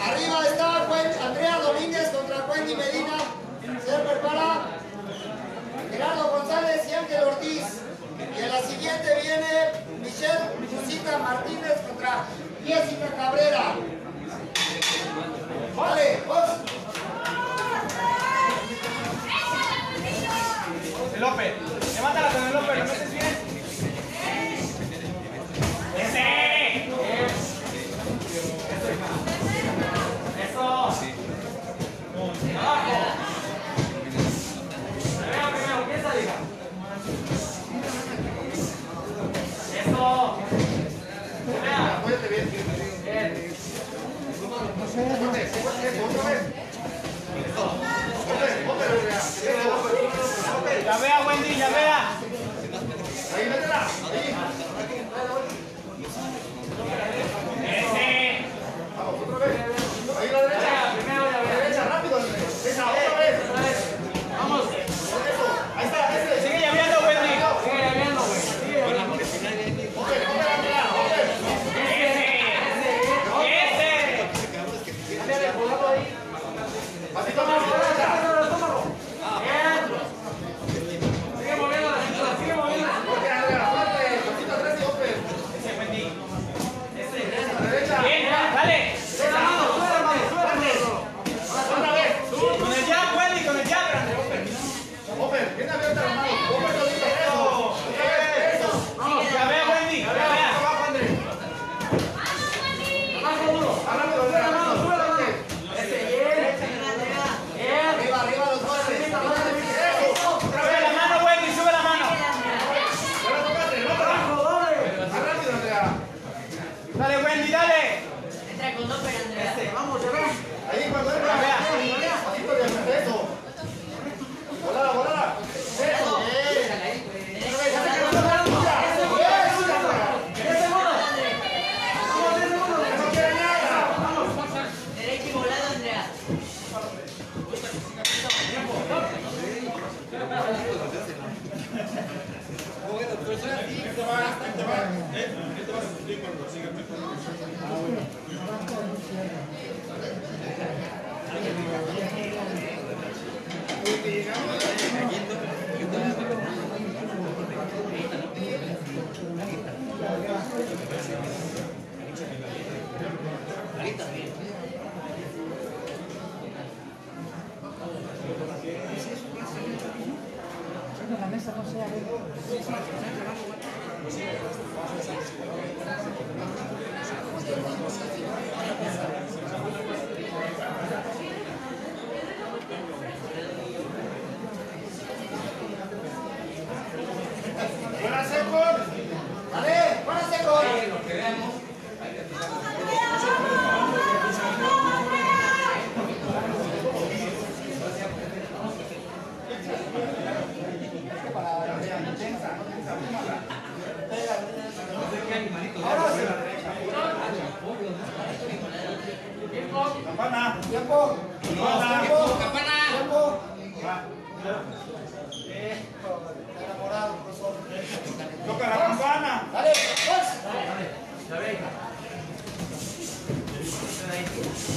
Arriba está Andrea Domínguez contra Wendy Medina. Se prepara Gerardo González y Ángel Ortiz. Y en la siguiente viene Michelle Musita Martínez contra Jessica Cabrera. la mesa no sea de... Gracias. Tiempo. No, tiempo. Campana. Tiempo. Está enamorado, profesor. Toca la campana. Dale, pues. Dale. Pues.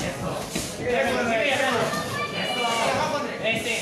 Eso. Eso. Este.